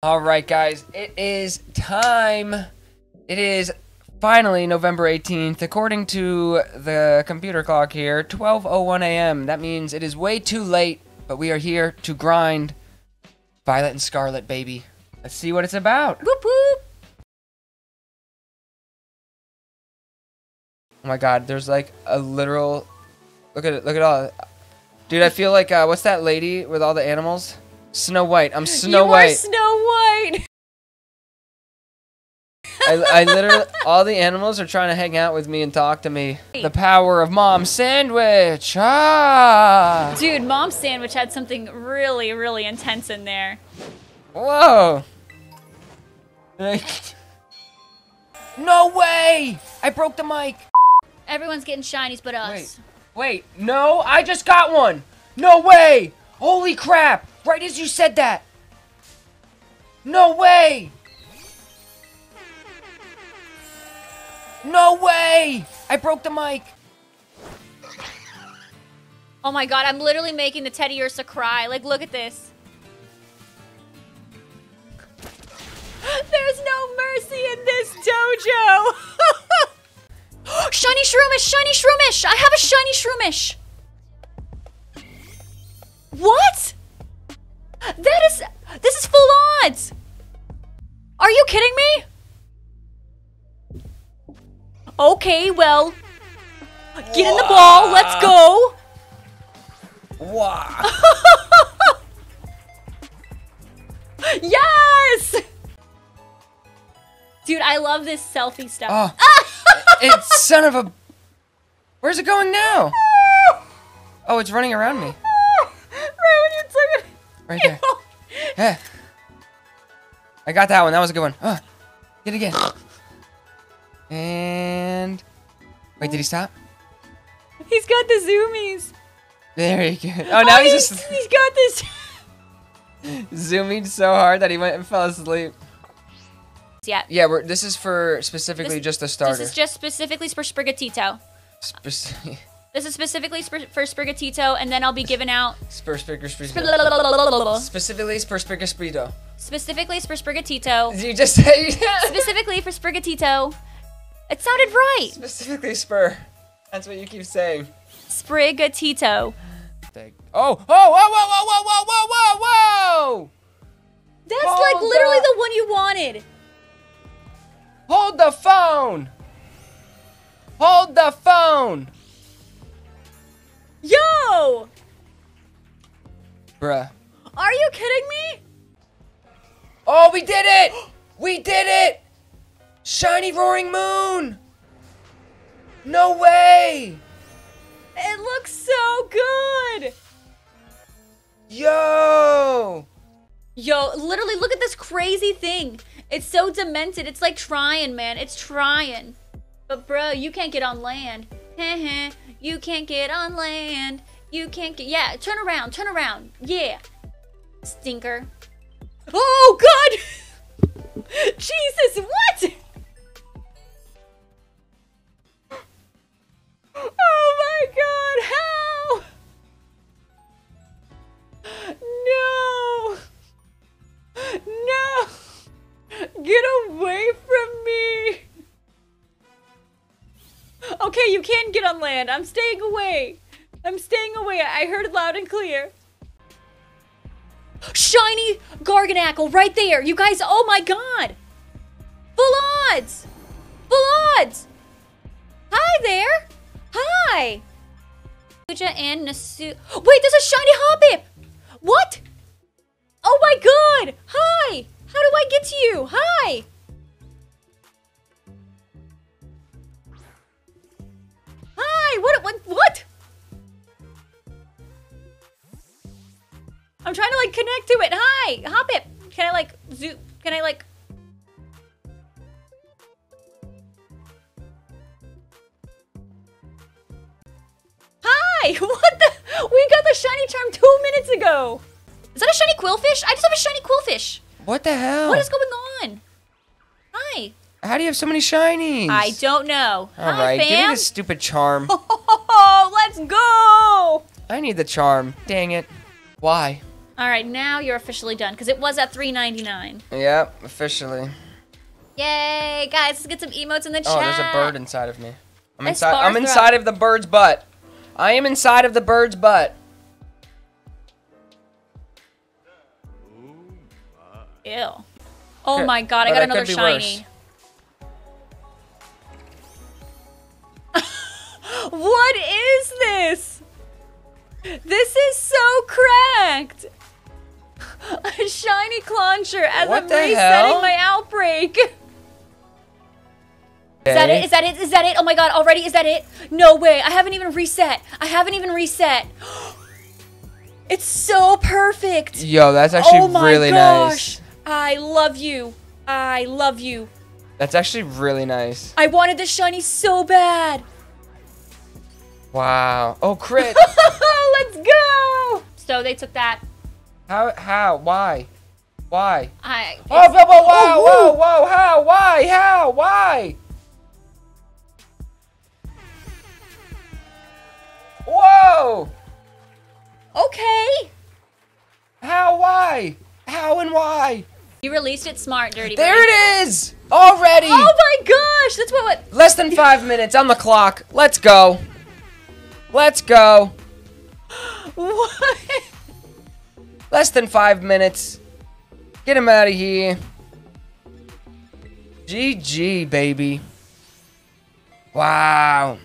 All right, guys, it is time. It is finally November 18th. According to the computer clock here, 12:01 a.m. That means it is way too late, but we are here to grind Violet and Scarlet, baby. Let's see what it's about. Whoop whoop. Oh my god, there's like a literal Look at it. Look at all. Dude, I feel like uh, what's that lady with all the animals? Snow White. I'm Snow you White. Snow I, I literally, all the animals are trying to hang out with me and talk to me. The power of mom sandwich. Ah. Dude, Mom sandwich had something really, really intense in there. Whoa. no way! I broke the mic. Everyone's getting shinies but us. Wait. Wait. No, I just got one. No way. Holy crap. Right as you said that. No way. No way! I broke the mic! Oh my god, I'm literally making the Teddiursa cry. Like, look at this. There's no mercy in this dojo! shiny Shroomish! Shiny Shroomish! I have a shiny Shroomish! What? That is... This is full odds! Are you kidding me? Okay, well, get in the ball. Let's go. Wow. yes. Dude, I love this selfie stuff. Ah. Oh, it's son of a. Where's it going now? Oh, it's running around me. right when you took it. Right there. Yeah. I got that one. That was a good one. Oh, get it again. And wait, did he stop? He's got the zoomies. There you go. Oh, now Oh, he's just he's got this. zooming so hard that he went and fell asleep. Yeah. Yeah, we're, this is for specifically This- just the starter. This is just specifically for Sprigatito. Spec- This is specifically spr- for Sprigatito, and then I'll be giving out Sprito. Specifically for Sprito. specifically for Sprigatito. Did you just say Specifically for Sprigatito. It sounded right. Specifically Spur. That's what you keep saying. Sprigatito. Oh, oh, whoa, whoa, whoa, whoa, whoa, whoa, whoa, whoa! That's Hold like literally up. the one you wanted. Hold the phone! Hold the phone! Yo! Bruh. Are you kidding me? Oh, we did it! We did it! Shiny roaring moon! No way! It looks so good. Yo! Yo, literally look at this crazy thing. It's so demented. It's like trying, man. It's trying. But bro, you can't get on land. You can't get on land. You can't get Yeah, turn around. Turn around. Yeah. Stinker. Oh god. can get on land. I'm staying away. I'm staying away. I heard it loud and clear. Shiny Garganacl right there. You guys, oh my god! Full odds! Full odds! Hi there! Hi! Puja and Nasu. Wait, there's a shiny Hoppip! What? Oh my god! Hi! How do I get to you? Hi! What? What? What? I'm trying to like connect to it. Hi! Hoppip. Can I like zoom? Can I like. Hi! What the? We got the shiny charm two minutes ago! Is that a shiny Qwilfish? I just have a shiny Qwilfish. What the hell? What is going on? Hi. How do you have so many shinies? I don't know. All Hi, right, give me fam. this stupid charm. Oh, let's go! I need the charm. Dang it. Why? All right, now you're officially done because it was at 3.99. Yep, officially. Yay, guys! Let's get some emotes in the chat. Oh, there's a bird inside of me. I'm inside. I'm inside of the bird's butt. I am inside of the bird's butt. Ew. Oh my god, I got another shiny. be what is this? This is so cracked. A shiny clauncher as What I'm resetting hell? my outbreak. Is that it? Is that it? Is that it? Oh my god, already? Is that it? No way. I haven't even reset. I haven't even reset. It's so perfect. Yo, that's actually oh my really gosh. nice. I love you. I love you. That's actually really nice. I wanted this shiny so bad. Wow. Oh, crit. Let's go. So they took that. how? How? Why? Why? I. Oh, whoa, whoa, whoa, Oh, whoa, whoa, how? Why? How? Why? Whoa! Okay. How? Why? How and why? You released it smart, dirty. There Bird. it is! Already! Oh my gosh, that's what. what Less than five minutes on the clock. Let's go. Let's go. what? Less than five minutes. Get him out of here. GG, baby. Wow.